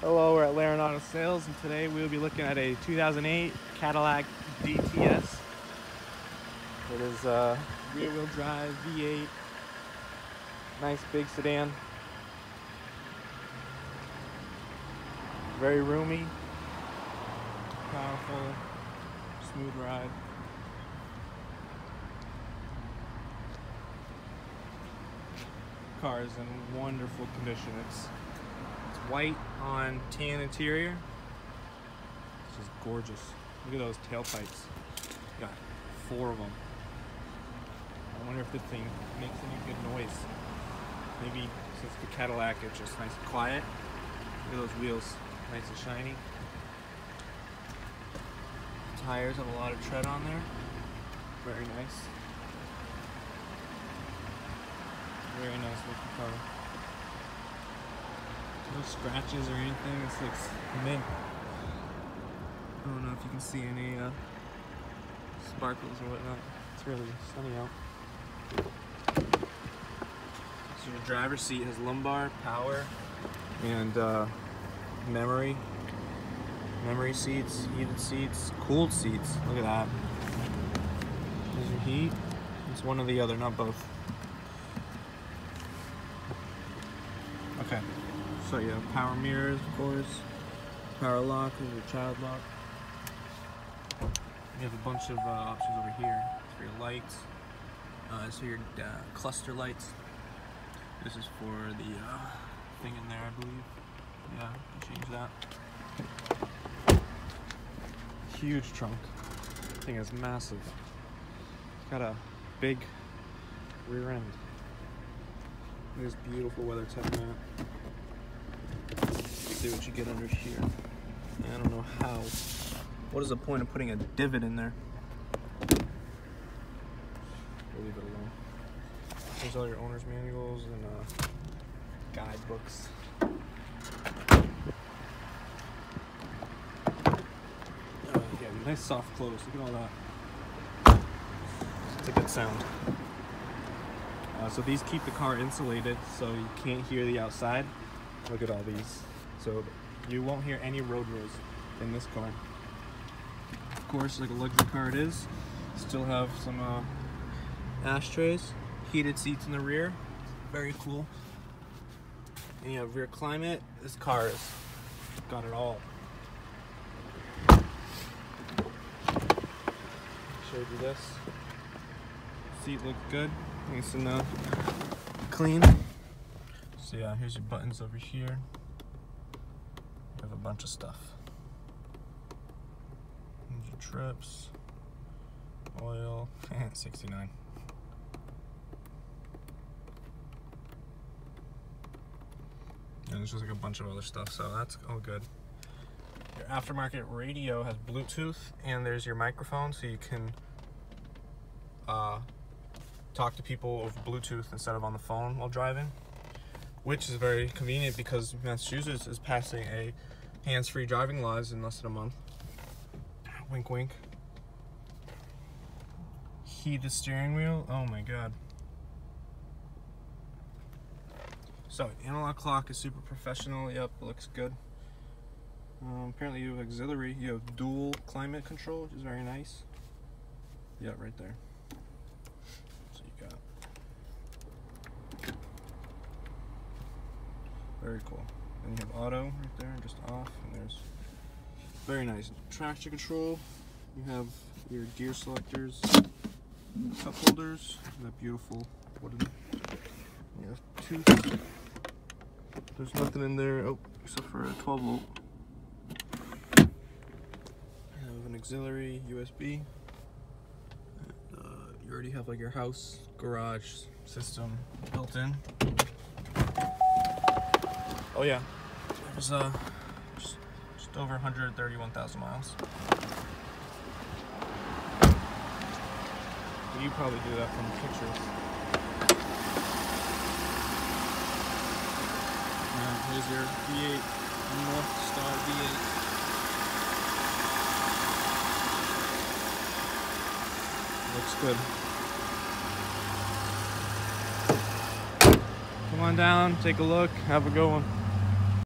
Hello, we're at Larin Auto Sales, and today we will be looking at a 2008 Cadillac DTS. It is a rear-wheel drive V8, nice big sedan, very roomy, powerful, smooth ride. Car is in wonderful condition. It's white on tan interior. This is gorgeous. Look at those tailpipes. Got four of them. I wonder if the thing makes any good noise. Maybe since the Cadillac it's just nice and quiet. Look at those wheels, nice and shiny. The tires have a lot of tread on there. Very nice. Very nice looking car. No scratches or anything. This looks mint. I don't know if you can see any uh, sparkles or whatnot. It's really sunny out. So your driver's seat has lumbar, power, and uh, memory. Memory seats, heated seats, cooled seats. Look at that. There's your heat. It's one or the other, not both. Okay. So you have power mirrors, of course. Power lock, is your child lock. You have a bunch of uh, options over here for your lights. Uh, so your uh, cluster lights. This is for the uh, thing in there, I believe. Yeah, change that. Huge trunk. Thing is massive. Got a big rear end. This beautiful WeatherTech mat. See what you get under here. I don't know how. What is the point of putting a divot in there? We'll leave it alone. There's all your owner's manuals and uh, guidebooks. Uh, yeah, nice soft close. Look at all that. It's a good sound. Uh, so these keep the car insulated so you can't hear the outside. Look at all these. So you won't hear any road noise in this car. Of course, like a luxury car it is, still have some uh, ashtrays, heated seats in the rear, very cool. And you have rear climate. This car has got it all. Showed you this. Seat looked good, nice and uh, clean. So yeah, here's your buttons over here. You have a bunch of stuff. Here's your trips, oil, 69. And there's just like a bunch of other stuff, so that's all good. Your aftermarket radio has Bluetooth, and there's your microphone, so you can uh, talk to people over Bluetooth instead of on the phone while driving, which is very convenient because Massachusetts is passing a hands-free driving laws in less than a month. Wink, wink. Heat the steering wheel. Oh my god. So, analog clock is super professional. Yep, looks good. Um, apparently you have auxiliary. You have dual climate control, which is very nice. Yeah, right there. So you got. Very cool. Then you have auto right there, just off, and there's very nice traction control. You have your gear selectors, cup holders, that beautiful wooden. You have two. There's nothing in there, oh, except for a 12 volt. You have an auxiliary USB. And, uh, you already have like your house garage system built in. Oh yeah, there's uh, just, over 131,000 miles. You probably do that from the pictures. Uh, here's your V8 North Star V8. Looks good. Come on down, take a look, have a good one.